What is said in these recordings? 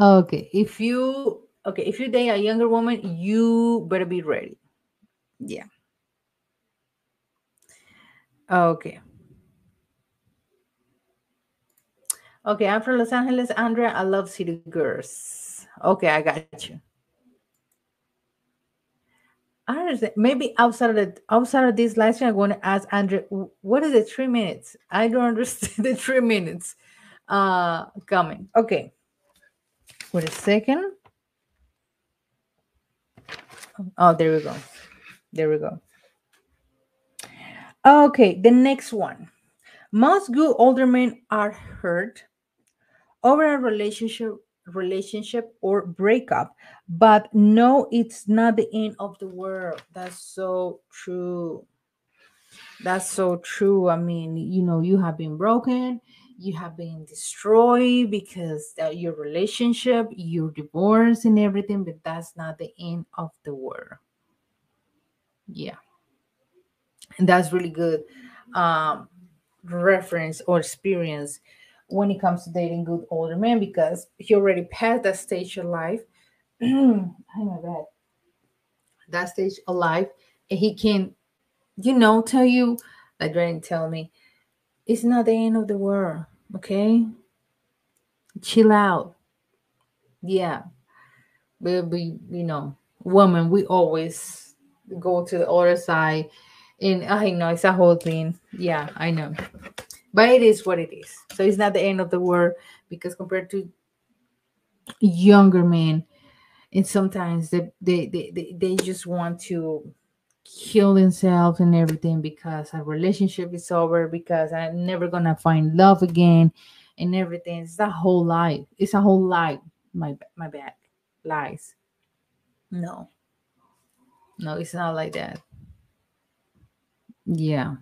Okay, if you okay, if you date a younger woman, you better be ready. Yeah. Okay. Okay, I'm from Los Angeles, Andrea. I love city girls. Okay, I got you. I understand. Maybe outside of the outside of this live stream, I'm going to ask Andrea, what is the three minutes? I don't understand the three minutes uh coming. Okay. Wait a second. Oh, there we go. There we go. Okay, the next one. Most good older men are hurt over a relationship relationship or breakup but no it's not the end of the world that's so true that's so true i mean you know you have been broken you have been destroyed because your relationship your divorce and everything but that's not the end of the world yeah and that's really good um reference or experience when it comes to dating good older men because he already passed that stage of life. oh my god, that stage of life, and he can, you know, tell you like Dwayne tell me, it's not the end of the world. Okay, chill out. Yeah, we, we you know, woman, we always go to the other side, and I know it's a whole thing. Yeah, I know but it is what it is. So it's not the end of the world because compared to younger men, and sometimes they they they, they, they just want to kill themselves and everything because a relationship is over because I'm never gonna find love again and everything. It's a whole life. It's a whole life. My my bad. Lies. No. No, it's not like that. Yeah.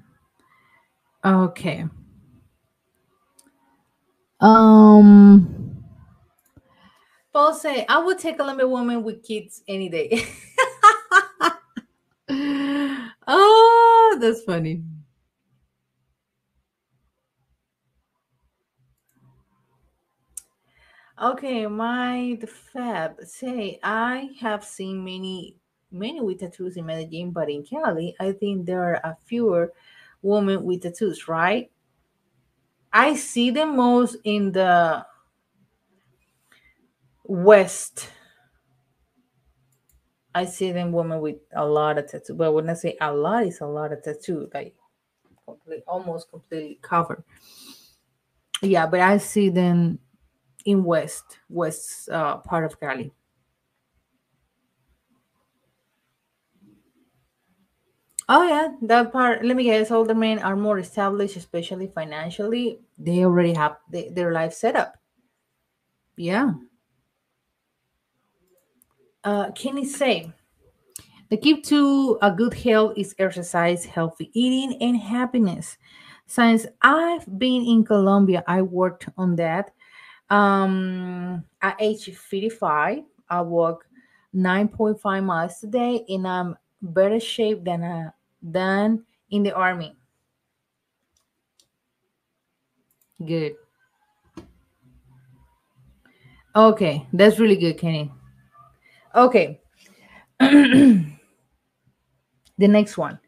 Okay. Um, Paul say, I would take a limit woman with kids any day. oh, that's funny. Okay, my the fab say I have seen many many with tattoos in Medellin, but in Cali, I think there are a fewer women with tattoos, right? I see them most in the west. I see them women with a lot of tattoo. But when I say a lot, it's a lot of tattoo, like complete, almost completely covered. Yeah, but I see them in west, west uh, part of Cali. Oh yeah, that part. Let me guess. Older men are more established, especially financially. They already have the, their life set up. Yeah. Uh, you say the key to a good health is exercise, healthy eating, and happiness. Since I've been in Colombia, I worked on that. Um, at age 55, I walk 9.5 miles a day, and I'm better shape than a than in the army. Good. Okay, that's really good, Kenny. Okay. the next one.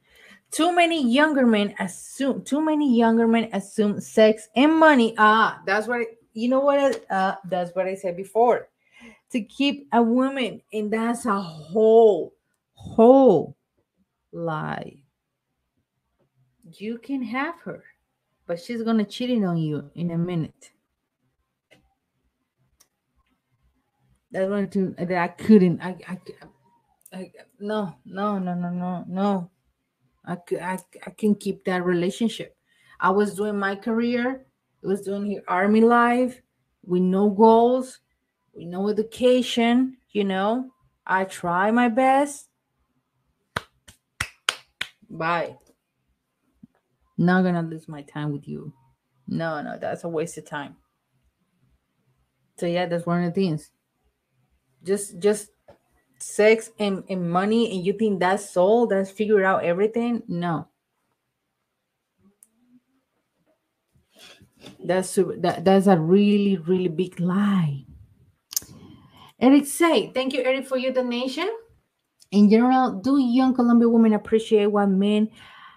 Too many younger men assume too many younger men assume sex and money. Ah, that's what I, you know what uh that's what I said before. To keep a woman, and that's a whole whole lie. You can have her, but she's gonna cheat on you in a minute. That's one thing that I couldn't. I, I, I no, no, no, no, no, no. I, I, I can keep that relationship. I was doing my career. I was doing here army life with no goals, with no education. You know, I try my best Bye. Not gonna lose my time with you. No, no, that's a waste of time. So yeah, that's one of the things. Just just sex and, and money and you think that's all that's figured out everything? No. That's that that's a really, really big lie. Eric say, thank you, Eric, for your donation. In general, do young Colombian women appreciate what men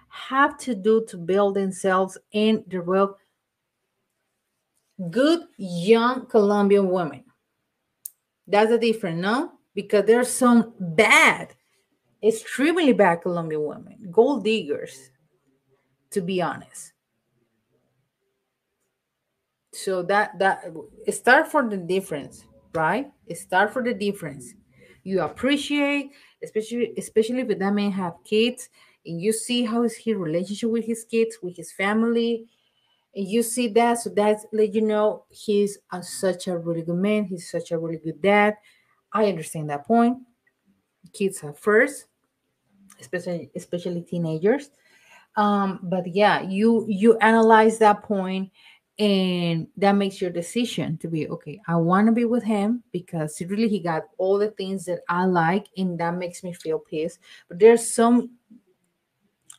have to do to build themselves in the world? Good young Colombian women. That's a different, no? Because there's some bad, extremely bad Colombian women, gold diggers, to be honest. So that that start for the difference, right? Start for the difference. You appreciate, especially especially if that man have kids, and you see how is his relationship with his kids, with his family, you see that, so that's let you know he's a, such a really good man. He's such a really good dad. I understand that point. Kids are first, especially especially teenagers. Um, but yeah, you you analyze that point and that makes your decision to be okay i want to be with him because really he got all the things that i like and that makes me feel peace but there's some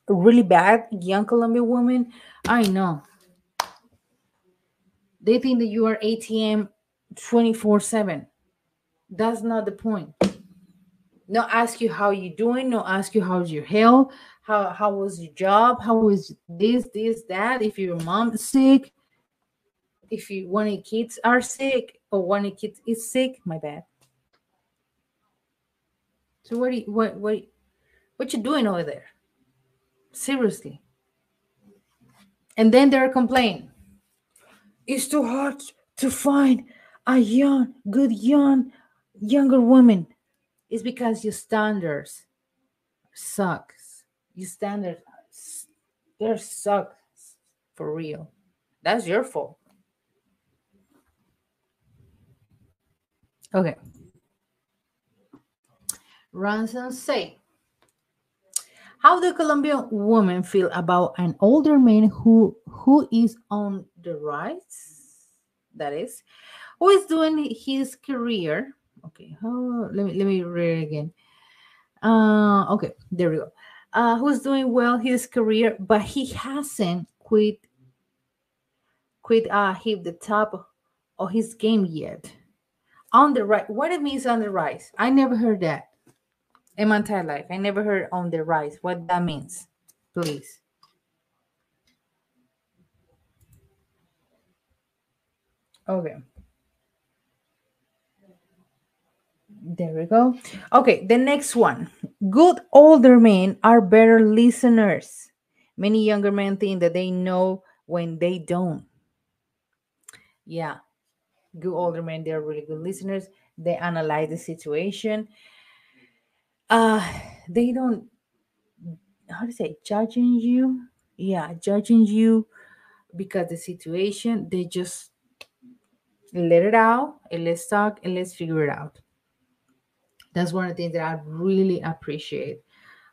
really bad young colombian women i know they think that you are atm 24 7 that's not the point no ask you how you doing no ask you how's your health how how was your job how was this this that if your mom sick if you one of your kids are sick or one of your kids is sick, my bad. So what are you, what what what you doing over there? Seriously. And then they're complaining. It's too hard to find a young, good young, younger woman. It's because your standards sucks. Your standards they're sucks for real. That's your fault. Okay. Ransom say, how do Colombian women feel about an older man who who is on the rise? That is, who is doing his career? Okay, oh, let me let me read it again. Uh, okay, there we go. Uh, who's doing well his career, but he hasn't quit quit uh hit the top of his game yet on the right what it means on the rise i never heard that in my entire life. I never heard on the rise what that means please? Okay. There we go. Okay the next one. Good older men are better listeners. Many younger men think that they know when they don't. Yeah. Good older men they're really good listeners. They analyze the situation uh they don't how to say judging you. Yeah judging you because the situation they just let it out and let's talk and let's figure it out. That's one of the things that i really appreciate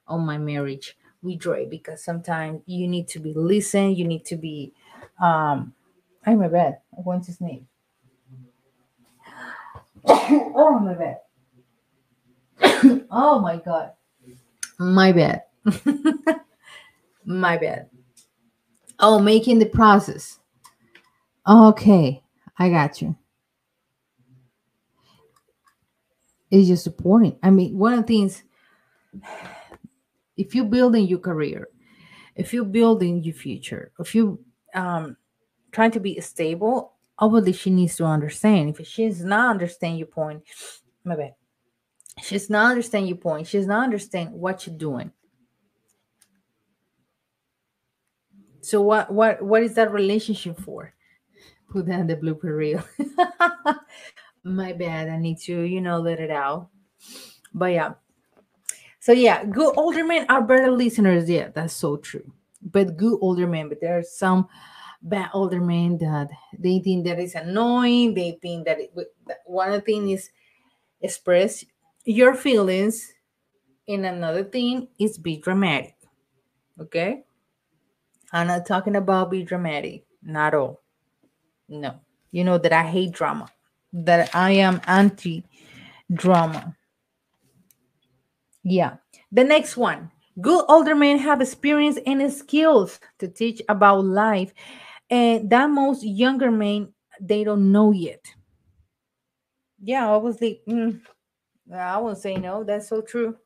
on my marriage with Dre because sometimes you need to be listened you need to be um i'm a bad. I want to sneeze oh my bad. oh my god. My bad. my bad. Oh, making the process. Okay, I got you. It's just supporting. I mean, one of the things, if you're building your career, if you're building your future, if you um trying to be stable obviously she needs to understand. If she's not understand your point, my bad. She's not understand your point. She's not understand what you're doing. So what what what is that relationship for? Put that in the blooper reel. my bad. I need to, you know, let it out. But yeah. So yeah, good older men are better listeners. Yeah, that's so true. But good older men, but there are some bad older men that they think that is annoying. They think that it, one thing is express your feelings, in another thing is be dramatic. Okay, I'm not talking about be dramatic, not all. No, you know that I hate drama. That I am anti drama. Yeah. The next one. Good older men have experience and skills to teach about life and that most younger men they don't know yet yeah, obviously, mm, I won't say no. That's so true.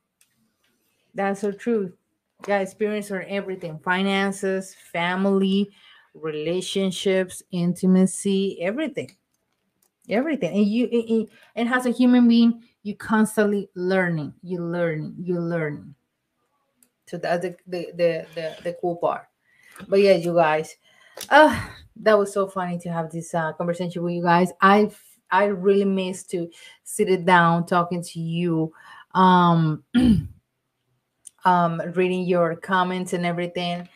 That's so true. Yeah, experience are everything finances, family, relationships, intimacy, everything. Everything. And you, and- and- and as a human being, you constantly learning, you learning, you learning. So that's the, the, the, the, the cool part. But yeah, you guys, uh, that was so funny to have this uh, conversation with you guys. I I really miss to sit it down talking to you. Um, um reading your comments and everything.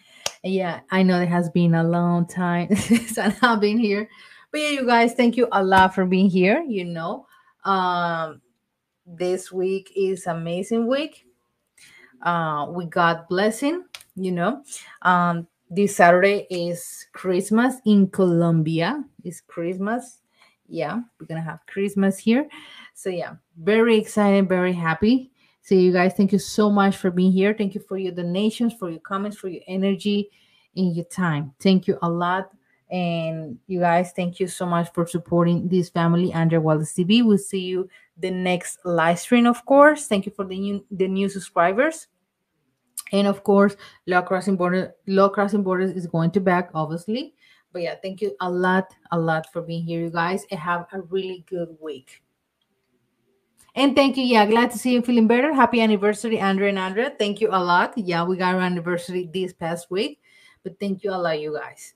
Yeah i know it has been a long time since i've been here. But yeah you guys thank you a lot for being here you know. Um this week is amazing week. Uh we got blessing you know. Um this saturday is christmas in colombia. It's christmas yeah we're gonna have christmas here. So yeah very excited very happy. So you guys thank you so much for being here. Thank you for your donations for your comments for your energy and your time. Thank you a lot. And you guys thank you so much for supporting this family Andrea Wales TV we'll see you the next live stream of course. Thank you for the new the new subscribers. And of course Love Crossing Border Love Crossing Borders is going to back obviously but yeah thank you a lot a lot for being here you guys and have a really good week. And thank you yeah glad to see you feeling better. Happy anniversary andrea and andrea. Thank you a lot. Yeah we got our anniversary this past week but thank you a lot you guys